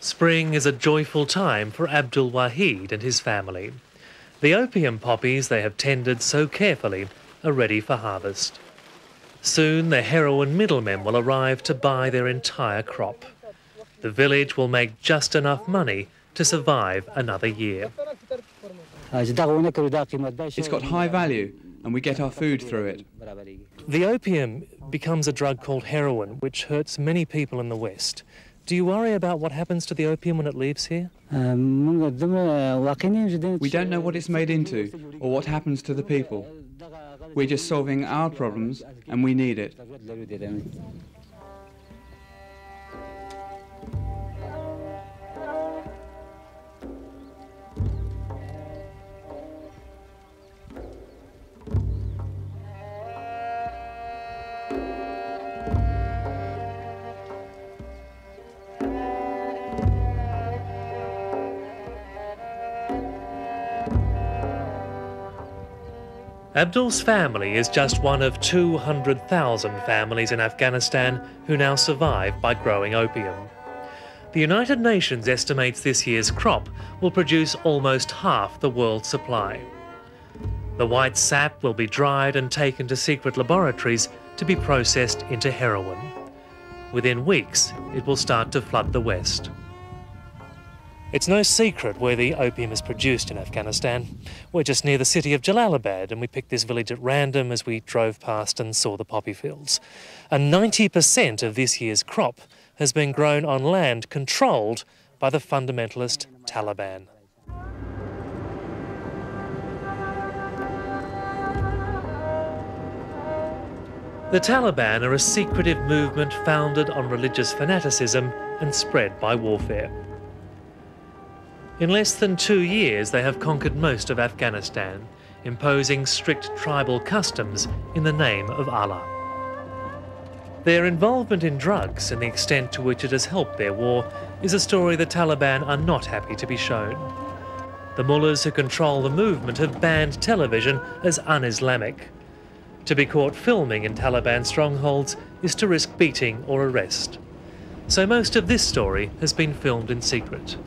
Spring is a joyful time for Abdul Waheed and his family. The opium poppies they have tended so carefully are ready for harvest. Soon the heroin middlemen will arrive to buy their entire crop. The village will make just enough money to survive another year. It's got high value and we get our food through it. The opium becomes a drug called heroin, which hurts many people in the West. Do you worry about what happens to the opium when it leaves here? We don't know what it's made into or what happens to the people. We're just solving our problems and we need it. Abdul's family is just one of 200,000 families in Afghanistan who now survive by growing opium. The United Nations estimates this year's crop will produce almost half the world's supply. The white sap will be dried and taken to secret laboratories to be processed into heroin. Within weeks, it will start to flood the West. It's no secret where the opium is produced in Afghanistan. We're just near the city of Jalalabad, and we picked this village at random as we drove past and saw the poppy fields. And 90% of this year's crop has been grown on land controlled by the fundamentalist Taliban. The Taliban are a secretive movement founded on religious fanaticism and spread by warfare. In less than two years, they have conquered most of Afghanistan, imposing strict tribal customs in the name of Allah. Their involvement in drugs and the extent to which it has helped their war is a story the Taliban are not happy to be shown. The mullahs who control the movement have banned television as un-Islamic. To be caught filming in Taliban strongholds is to risk beating or arrest. So most of this story has been filmed in secret.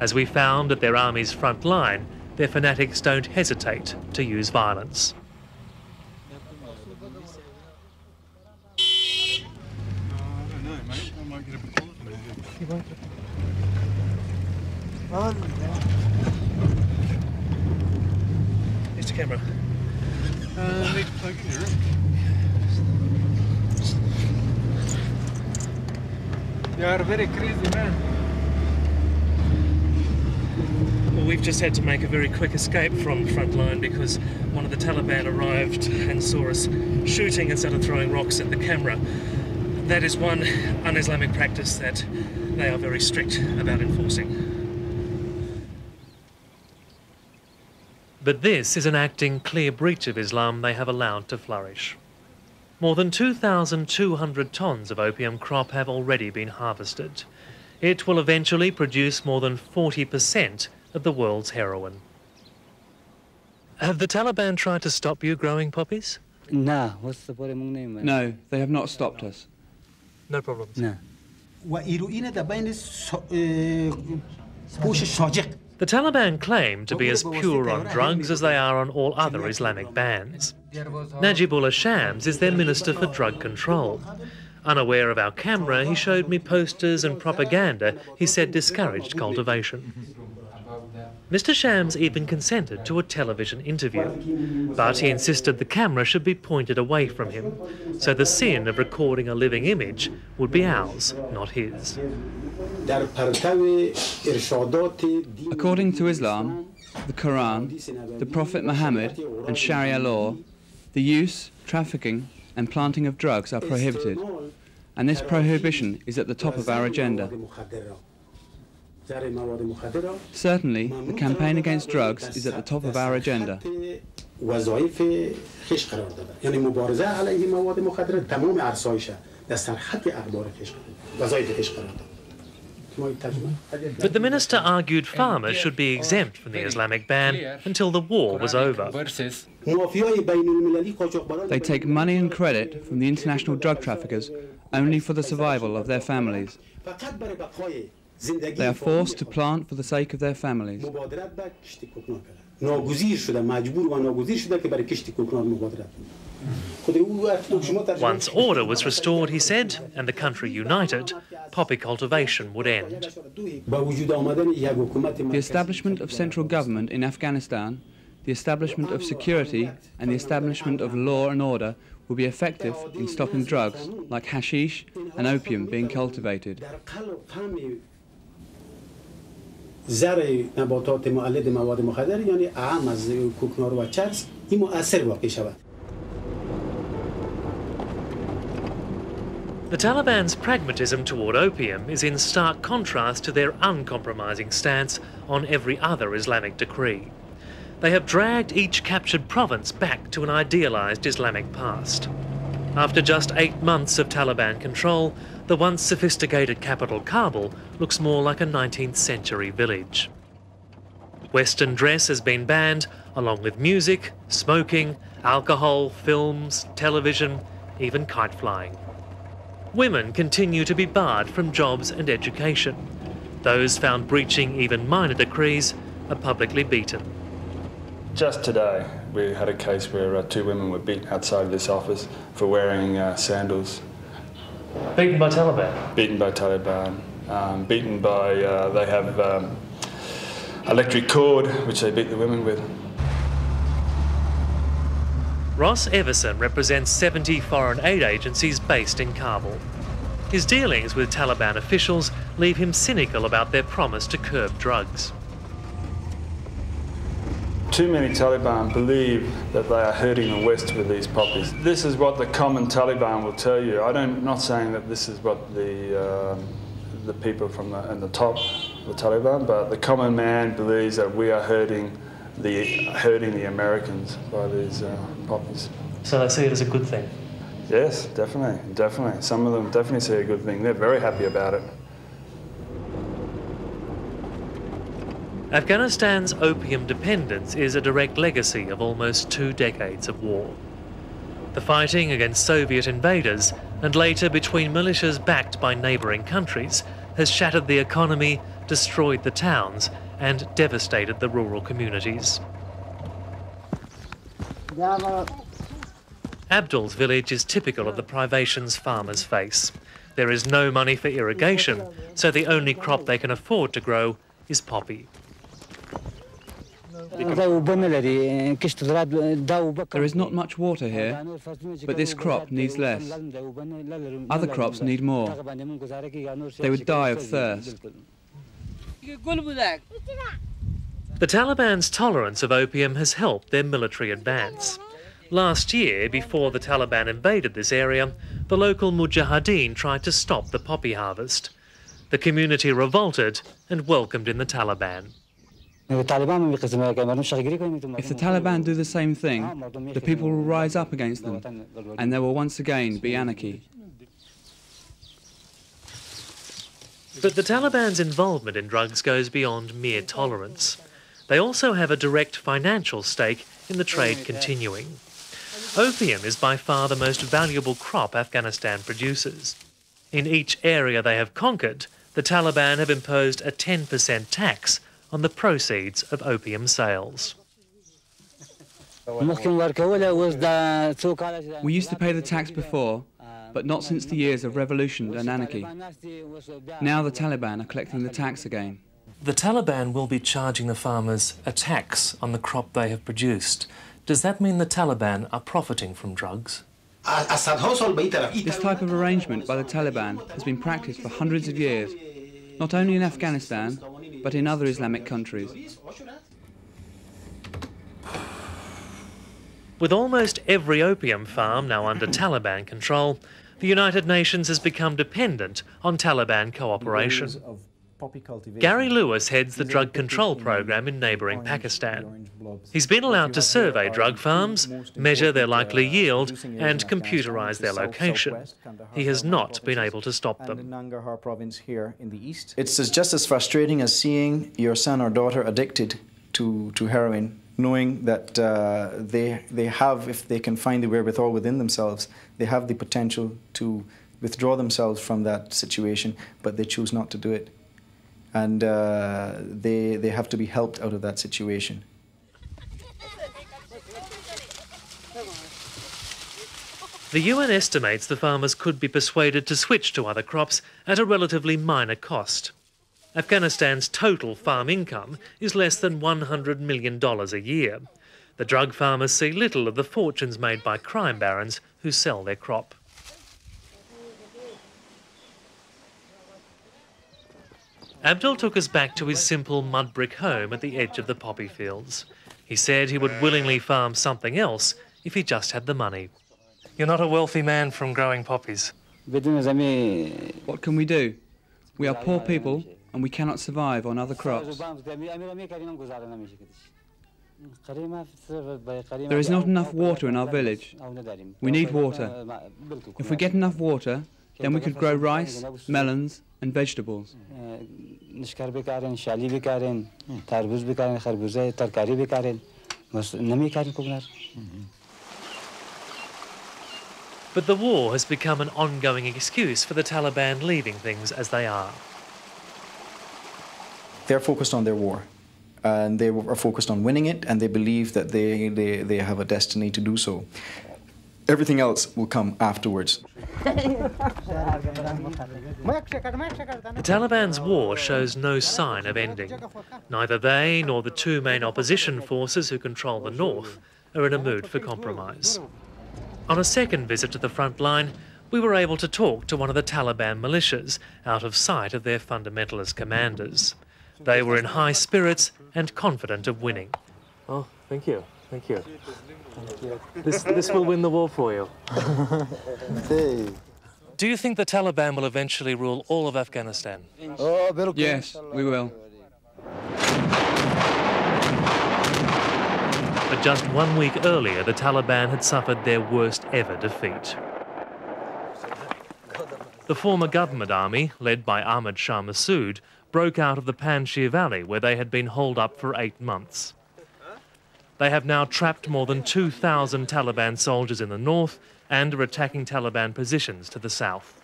As we found at their army's front line, their fanatics don't hesitate to use violence. Mr. Camera. Uh, need to plug in here. You are very crazy man. We've just had to make a very quick escape from the front line because one of the Taliban arrived and saw us shooting and started throwing rocks at the camera. That is one un-Islamic practice that they are very strict about enforcing. But this is an acting clear breach of Islam they have allowed to flourish. More than 2,200 tons of opium crop have already been harvested. It will eventually produce more than 40% of the world's heroin. Have the Taliban tried to stop you growing poppies? No, No, they have not stopped us. No problems. No. The Taliban claim to be as pure on drugs as they are on all other Islamic bans. Najibullah Shams is their Minister for Drug Control. Unaware of our camera, he showed me posters and propaganda he said discouraged cultivation. Mr. Shams even consented to a television interview, but he insisted the camera should be pointed away from him, so the sin of recording a living image would be ours, not his. According to Islam, the Quran, the Prophet Muhammad, and Sharia law, the use, trafficking, and planting of drugs are prohibited, and this prohibition is at the top of our agenda. Certainly, the campaign against drugs is at the top of our agenda. But the minister argued farmers should be exempt from the Islamic ban until the war was over. They take money and credit from the international drug traffickers only for the survival of their families. They are forced to plant for the sake of their families. Once order was restored, he said, and the country united, poppy cultivation would end. The establishment of central government in Afghanistan, the establishment of security, and the establishment of law and order will be effective in stopping drugs like hashish and opium being cultivated. زر نباتات معلد مواد مخدر یعنی اهم از کوکنار و چرس این مؤثر واقع شود The Taliban's pragmatism toward opium is in stark contrast to their uncompromising stance on every other Islamic decree. They have dragged each captured province back to an idealized Islamic past. After just eight months of Taliban control, the once sophisticated capital Kabul looks more like a 19th century village. Western dress has been banned, along with music, smoking, alcohol, films, television, even kite flying. Women continue to be barred from jobs and education. Those found breaching even minor decrees are publicly beaten. Just today, we had a case where uh, two women were beaten outside of this office for wearing uh, sandals. Beaten by Taliban? Beaten by Taliban. Um, beaten by, uh, they have um, electric cord, which they beat the women with. Ross Everson represents 70 foreign aid agencies based in Kabul. His dealings with Taliban officials leave him cynical about their promise to curb drugs. Too many Taliban believe that they are hurting the West with these poppies. This is what the common Taliban will tell you. I don't, not saying that this is what the, um, the people from the, in the top, the Taliban, but the common man believes that we are hurting the, hurting the Americans by these uh, poppies. So they see it as a good thing? Yes, definitely, definitely. Some of them definitely see a good thing. They're very happy about it. Afghanistan's opium dependence is a direct legacy of almost two decades of war. The fighting against Soviet invaders and later between militias backed by neighbouring countries has shattered the economy, destroyed the towns and devastated the rural communities. Abdul's village is typical of the privations farmers face. There is no money for irrigation, so the only crop they can afford to grow is poppy. There is not much water here, but this crop needs less. Other crops need more. They would die of thirst. The Taliban's tolerance of opium has helped their military advance. Last year, before the Taliban invaded this area, the local Mujahideen tried to stop the poppy harvest. The community revolted and welcomed in the Taliban. If the Taliban do the same thing, the people will rise up against them, and there will once again be anarchy. But the Taliban's involvement in drugs goes beyond mere tolerance. They also have a direct financial stake in the trade continuing. Opium is by far the most valuable crop Afghanistan produces. In each area they have conquered, the Taliban have imposed a 10% tax on the proceeds of opium sales. We used to pay the tax before, but not since the years of revolution and anarchy. Now the Taliban are collecting the tax again. The Taliban will be charging the farmers a tax on the crop they have produced. Does that mean the Taliban are profiting from drugs? This type of arrangement by the Taliban has been practiced for hundreds of years, not only in Afghanistan, but in other Islamic countries. With almost every opium farm now under Taliban control, the United Nations has become dependent on Taliban cooperation. Gary Lewis heads the drug control program in neighbouring Pakistan. He's been allowed to survey drug farms, measure their likely yield, and computerise their location. He has not been able to stop them. It's just as frustrating as seeing your son or daughter addicted to, to heroin, knowing that uh, they, they have, if they can find the wherewithal within themselves, they have the potential to withdraw themselves from that situation, but they choose not to do it and uh, they, they have to be helped out of that situation. The UN estimates the farmers could be persuaded to switch to other crops at a relatively minor cost. Afghanistan's total farm income is less than $100 million a year. The drug farmers see little of the fortunes made by crime barons who sell their crop. Abdul took us back to his simple mud brick home at the edge of the poppy fields. He said he would willingly farm something else if he just had the money. You're not a wealthy man from growing poppies. What can we do? We are poor people and we cannot survive on other crops. There is not enough water in our village. We need water. If we get enough water, then we could grow rice, melons, and vegetables. Mm-hmm. But the war has become an ongoing excuse for the Taliban leaving things as they are. They're focused on their war. And they are focused on winning it, and they believe that they, they, they have a destiny to do so. Everything else will come afterwards. The Taliban's war shows no sign of ending. Neither they nor the two main opposition forces who control the north are in a mood for compromise. On a second visit to the front line, we were able to talk to one of the Taliban militias out of sight of their fundamentalist commanders. They were in high spirits and confident of winning. Oh, thank you. Thank you. This, this will win the war for you. Do you think the Taliban will eventually rule all of Afghanistan? Yes, we will. But just one week earlier, the Taliban had suffered their worst ever defeat. The former government army, led by Ahmad Shah Massoud, broke out of the Panjshir Valley where they had been holed up for eight months. They have now trapped more than 2,000 Taliban soldiers in the north and are attacking Taliban positions to the south.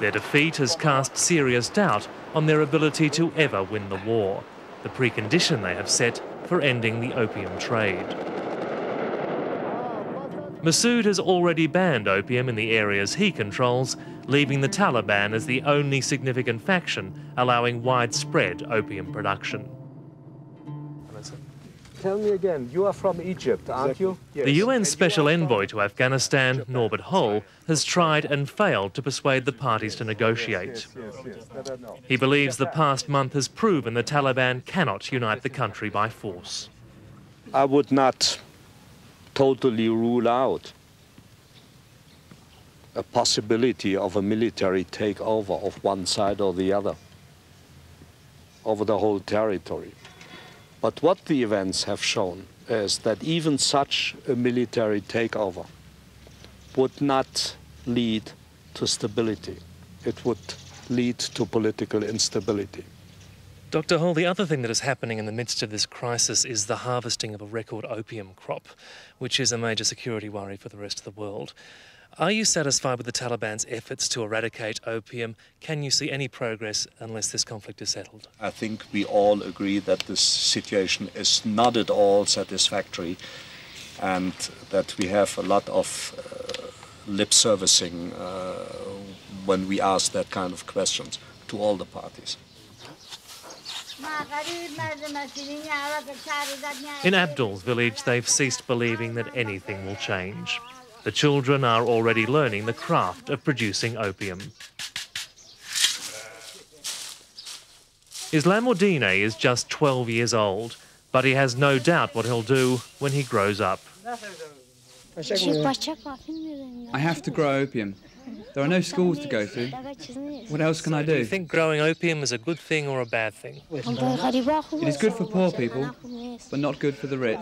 Their defeat has cast serious doubt on their ability to ever win the war, the precondition they have set for ending the opium trade. Massoud has already banned opium in the areas he controls leaving the Taliban as the only significant faction allowing widespread opium production. Tell me again, you are from Egypt, aren't you? Yes. The UN Special Envoy to Afghanistan, Norbert Holl, has tried and failed to persuade the parties to negotiate. He believes the past month has proven the Taliban cannot unite the country by force. I would not totally rule out a possibility of a military takeover of one side or the other over the whole territory. But what the events have shown is that even such a military takeover would not lead to stability. It would lead to political instability. Dr. Holl, the other thing that is happening in the midst of this crisis is the harvesting of a record opium crop, which is a major security worry for the rest of the world. Are you satisfied with the Taliban's efforts to eradicate opium? Can you see any progress unless this conflict is settled? I think we all agree that this situation is not at all satisfactory and that we have a lot of uh, lip servicing uh, when we ask that kind of questions to all the parties. In Abdul's village, they've ceased believing that anything will change. The children are already learning the craft of producing opium. Islamuddin is just 12 years old, but he has no doubt what he'll do when he grows up. I have to grow opium. There are no schools to go to. What else can I Do Do you think growing opium is a good thing or a bad thing? It is good for poor people, but not good for the rich.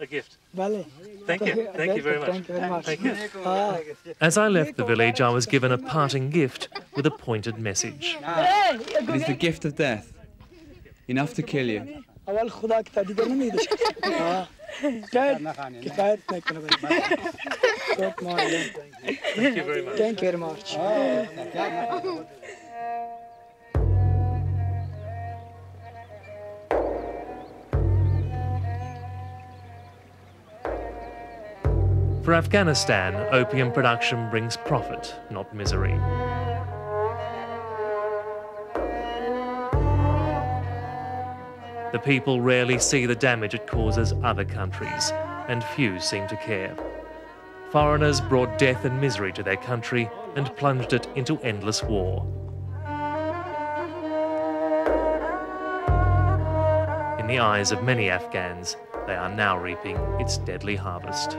A gift. Thank you. Thank you very much. Thank you. Ah. As I left the village, I was given a parting gift with a pointed message. It is the gift of death, enough to kill you. Thank you very much. Thank you very much. For Afghanistan, opium production brings profit, not misery. The people rarely see the damage it causes other countries, and few seem to care. Foreigners brought death and misery to their country and plunged it into endless war. In the eyes of many Afghans, they are now reaping its deadly harvest.